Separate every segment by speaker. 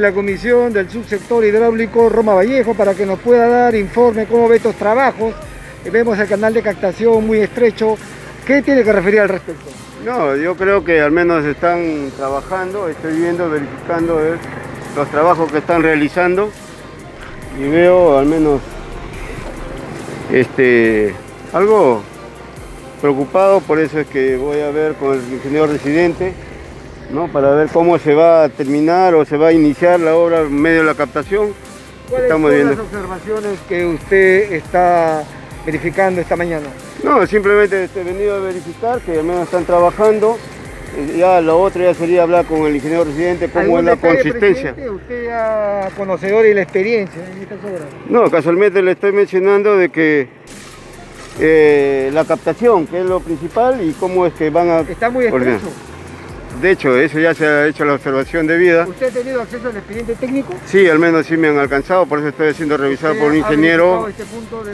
Speaker 1: la comisión del subsector hidráulico Roma Vallejo para que nos pueda dar informe cómo ve estos trabajos. Vemos el canal de captación muy estrecho. ¿Qué tiene que referir al respecto?
Speaker 2: No, yo creo que al menos están trabajando, estoy viendo, verificando eh, los trabajos que están realizando y veo al menos este, algo preocupado, por eso es que voy a ver con el ingeniero residente ¿no? para ver cómo se va a terminar o se va a iniciar la obra en medio de la captación.
Speaker 1: ¿Cuáles Estamos son viendo. las observaciones que usted está verificando esta mañana?
Speaker 2: No, simplemente he venido a verificar que al menos están trabajando. Ya lo otro ya sería hablar con el ingeniero residente cómo es la consistencia.
Speaker 1: ¿Usted ya conocedor y la experiencia en estas obras?
Speaker 2: No, casualmente le estoy mencionando de que eh, la captación, que es lo principal, y cómo es que van a...
Speaker 1: Está muy estrecho.
Speaker 2: De hecho, eso ya se ha hecho la observación de vida.
Speaker 1: ¿Usted ha tenido acceso al expediente técnico?
Speaker 2: Sí, al menos sí me han alcanzado, por eso estoy siendo revisado por un ingeniero. Este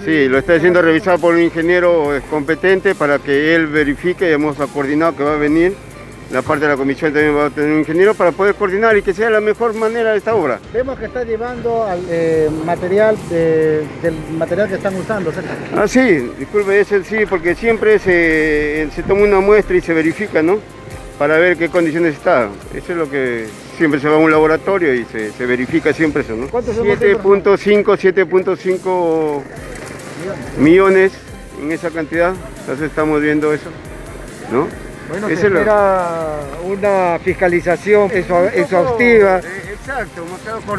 Speaker 2: sí, lo estoy siendo revisado por un ingeniero eh, competente para que él verifique, y hemos coordinado que va a venir. La parte de la comisión también va a tener un ingeniero para poder coordinar y que sea la mejor manera de esta obra.
Speaker 1: Vemos que está llevando al, eh, material del material que están usando. ¿cierto?
Speaker 2: Ah, sí, disculpe, ese sí, porque siempre se, se toma una muestra y se verifica, ¿no? para ver qué condiciones está. Eso es lo que siempre se va a un laboratorio y se, verifica siempre eso, ¿no? 7.5, 7.5 millones en esa cantidad, entonces estamos viendo eso, ¿no?
Speaker 1: Bueno, se espera una fiscalización exhaustiva.
Speaker 2: Eh, exacto,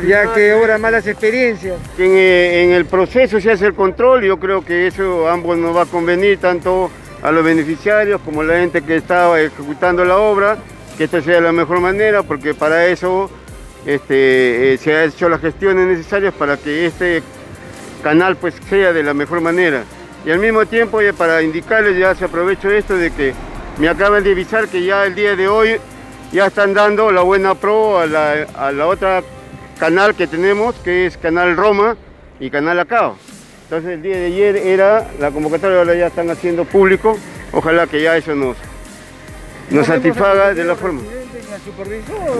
Speaker 1: ya que obra malas experiencias.
Speaker 2: En, eh, en el proceso se hace el control, yo creo que eso a ambos nos va a convenir, tanto a los beneficiarios como la gente que estaba ejecutando la obra, que esto sea de la mejor manera, porque para eso este, eh, se han hecho las gestiones necesarias para que este canal pues sea de la mejor manera. Y al mismo tiempo, para indicarles, ya se aprovecho esto de que me acaban de avisar que ya el día de hoy ya están dando la buena pro a la, a la otra canal que tenemos, que es Canal Roma y Canal Acao. Entonces el día de ayer era la convocatoria, ahora ya están haciendo público. Ojalá que ya eso nos, nos satisfaga de la forma.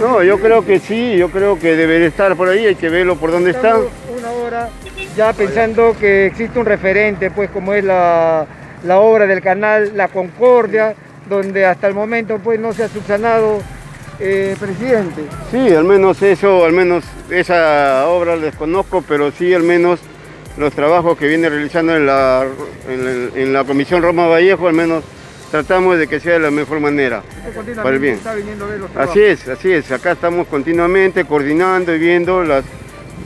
Speaker 2: No, yo creo que sí, yo creo que debería estar por ahí, hay que verlo por dónde está.
Speaker 1: Una hora ya pensando que existe un referente, pues como es la, obra del canal La Concordia, donde hasta el momento pues no se ha subsanado eh, presidente.
Speaker 2: Sí, al menos eso, al menos esa obra la desconozco, pero sí al menos los trabajos que viene realizando en la, en, la Comisión Roma Vallejo, al menos tratamos de que sea de la mejor manera, para el bien. así es, así es, acá estamos continuamente coordinando y viendo las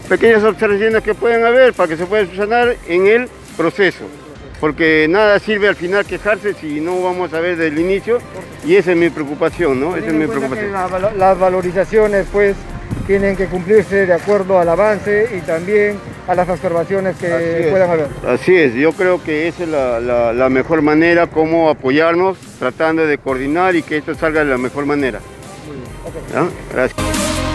Speaker 2: pequeñas observaciones que pueden haber para que se pueda solucionar en el proceso, porque nada sirve al final quejarse si no vamos a ver desde el inicio, y esa es mi preocupación, ¿no? Esa es mi preocupación.
Speaker 1: las valorizaciones, pues, tienen que cumplirse de acuerdo al avance y también a las observaciones que puedan haber.
Speaker 2: Así es, yo creo que esa es la, mejor manera, como apoyarnos, tratando de coordinar y que esto salga de la mejor manera. Muy bien. Gracias.